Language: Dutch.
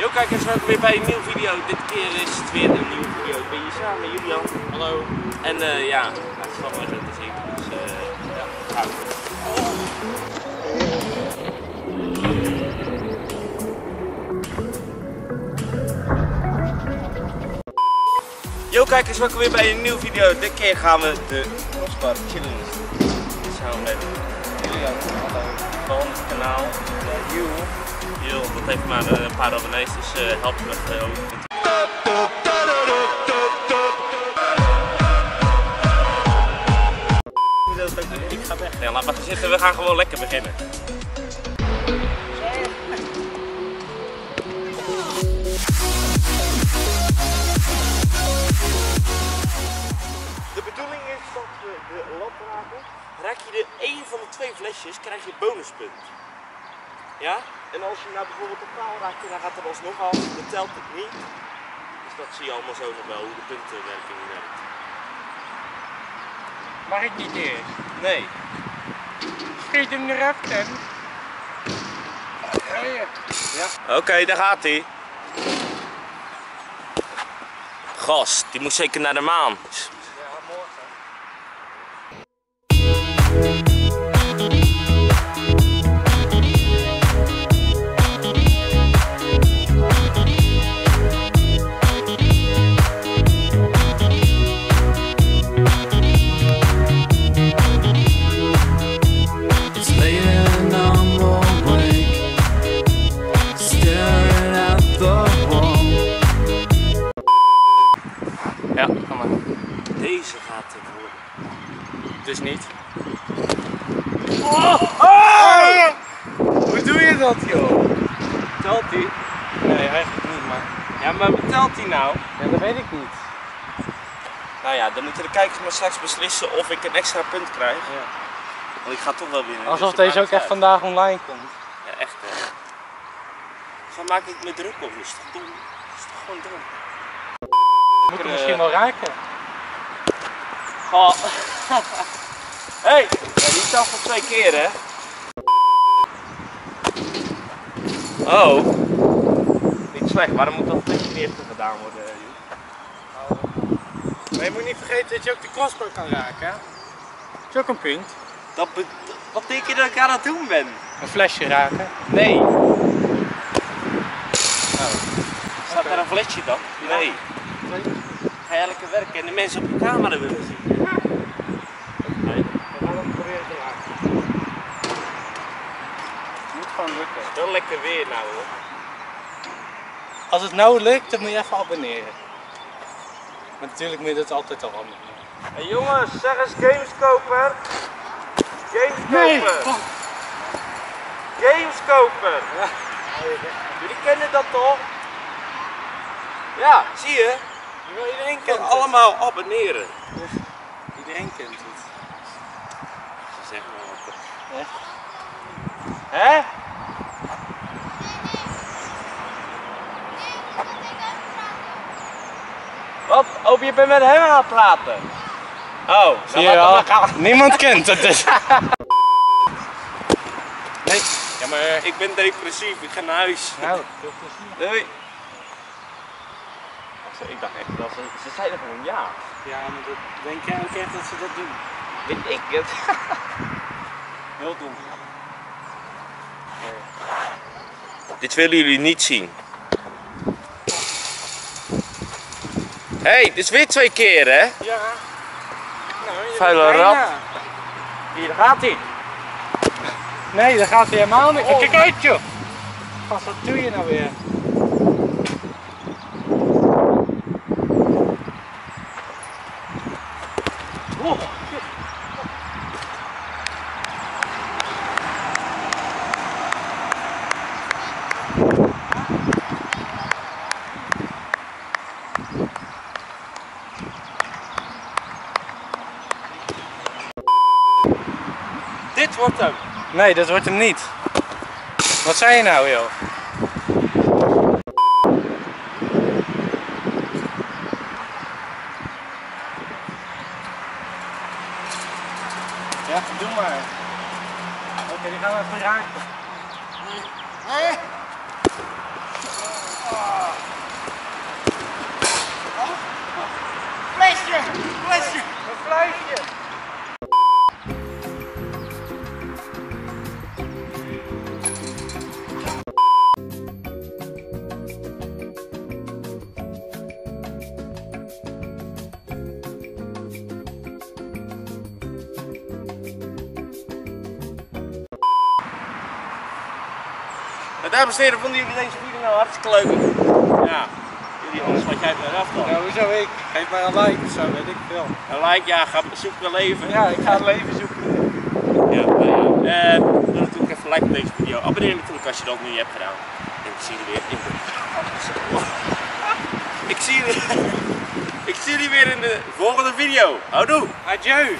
Yo kijkers, welkom weer bij een nieuwe video. Dit keer is het weer een nieuwe video. Ik ben hier samen met Julian. Hallo. En eh, ja, nou, het is wel mooi zo te zien. Dus eh ja, gaan we. Yo kijkers, welkom weer bij een nieuwe video. Dit keer gaan we de crossbar challenge doen. Samen met Julian van het kanaal uh, Jules. Jules, dat heeft maar eh, een paar abonnees, dus eh help me uh, ook. Ik ga weg. Nee, laat maar zitten, we gaan gewoon lekker beginnen. Flesjes, krijg je bonuspunt. Ja? En als je nou bijvoorbeeld de paal raakt, dan gaat het alsnog af, dan telt het niet. Dus dat zie je allemaal zo nog wel, hoe de puntenwerking werkt. Mag ik niet eerst? Nee. Schiet hem eraf dan. Hey, Oké, daar gaat hij. Gast, die moet zeker naar de maan. Ja, morgen. Telt hij nou? Ja, dat weet ik niet. Nou ja, dan moeten de kijkers maar straks beslissen of ik een extra punt krijg. Ja. Want ik ga toch wel winnen. Alsof dus deze ook echt vandaag online komt. Ja, echt hè. Waar maak ik me druk op? Dat is toch dom? Dat is toch gewoon dom? Moet hem Eh, misschien wel raken. Oh. hey, ja, die telt voor twee keer hè? Oh. Slecht, waarom moet dat tegen keer gedaan worden? joh? Maar je moet niet vergeten dat je ook de crossbar kan raken. hè? Dat is ook een punt. Dat be- wat denk je dat ik aan het doen ben? Een flesje raken. Nee. Oh. Staat daar een flesje dan? Nee. Ga jij lekker werken en de mensen op je camera willen zien? Nee. We gaan hem proberen te raken. Het moet gewoon lukken. Wel lekker weer nou hoor. Als het nou lukt, dan moet je even abonneren. Maar natuurlijk moet je dat altijd al abonneren. Hey jongens, zeg eens Gameskoper. Gameskoper. Gameskoper. Jullie kennen dat toch? Ja, zie je? Iedereen Je kan allemaal abonneren. Iedereen kent het. Ze zeggen maar wat. Echt? Hè? Wat? Oh, je bent met hem aan het praten. Oh, Zie je wel? Niemand kent het dus. nee. Ja, maar... Ik ben depressief, ik ga naar huis. Nou. Doei. Ik dacht echt dat ze, ze zeiden gewoon ja. Ja, maar dat, denk jij ook echt dat ze dat doen? Weet ik het. Heel dom. Dit willen jullie niet zien. Hé, hey, dit is weer twee keer hè? Ja. Nou, je Vuile bijna. Hier daar gaat hij. Nee, dat gaat hij helemaal niet. Oh. Kijk uit joh. Gast, wat doe je nou weer? Oh, Dit wordt hem. Nee, dat wordt hem niet. Wat zei je nou joh? Ja, doe maar. Oké, die gaan we even raken. Dames en heren, vonden jullie deze video nou hartstikke leuk? Ja, jullie anders wat jij eraf dan. Nou, hoezo ik? Geef mij een like of zo, weet ik veel. Een like, ja, ga zoeken wel even. Ja, ik ga het leven zoeken. Ja, maar ja. Eh, doe natuurlijk even like op deze video. Abonneer natuurlijk als je dat nog niet hebt gedaan. En ik zie jullie weer in de... Ik zie jullie... Ik zie jullie weer in de volgende video. Houdoe! Adieu!